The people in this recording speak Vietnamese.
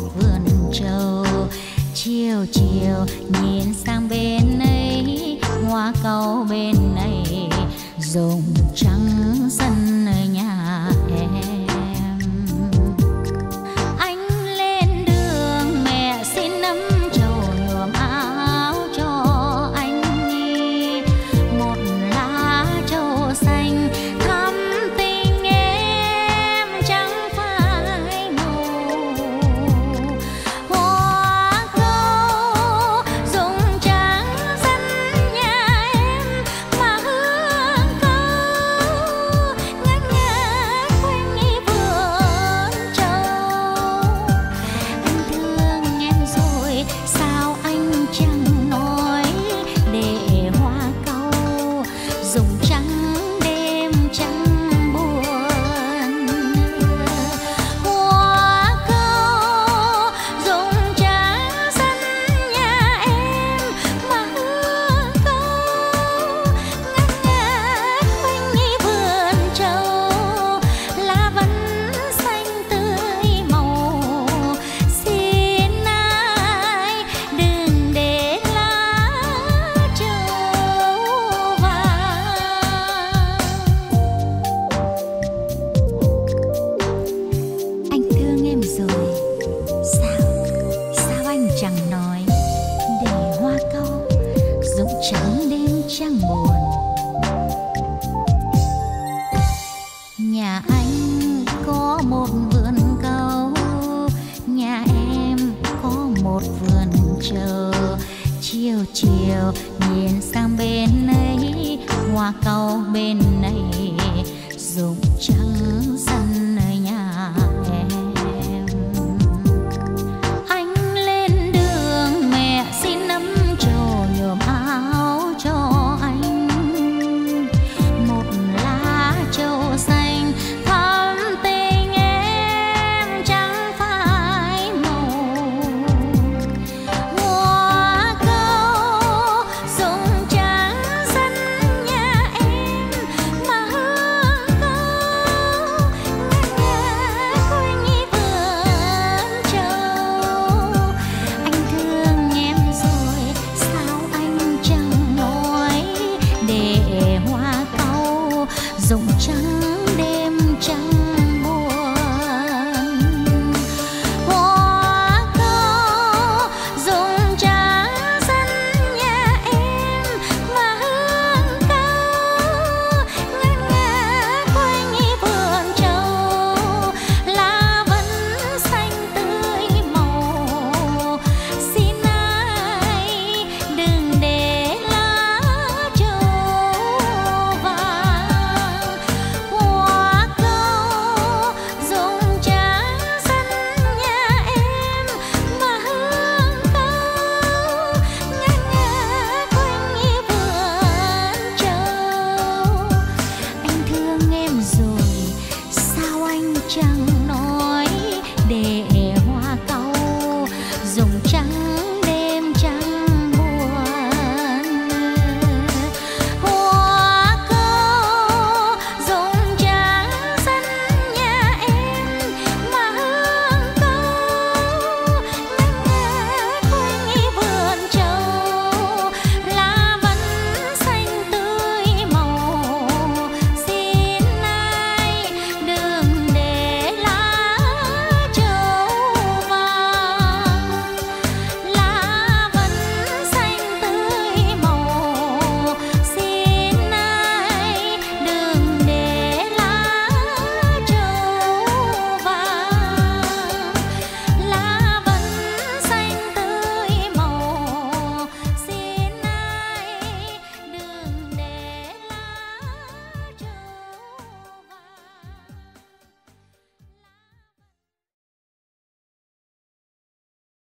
một vườn trầu. Chiều chiều nhìn sang bên ấy, hoa cầu bên này rồng trắng sân nhà anh có một vườn cầu, nhà em có một vườn trầu chiều chiều nhìn sang bên ấy hoa cầu bên rộng trắng.